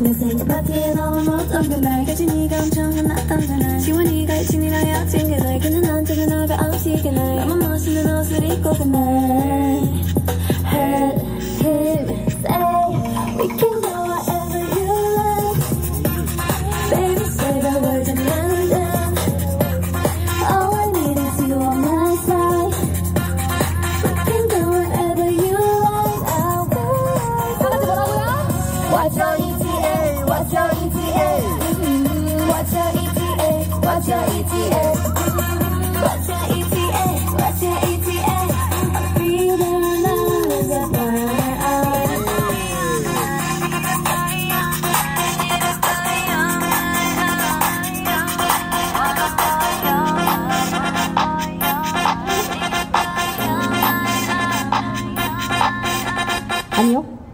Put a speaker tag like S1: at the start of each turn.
S1: 내 생일 파티에 너무 못 던져 밝아진 네가 엄청 화났던 그날 지원이가 일진이라야 챙겨 날 그는 언제나 나가 없이 그날 너무 멋있는 옷을 입고 그날 what's your ETA? What's your ETA? What's your ETA? 안녕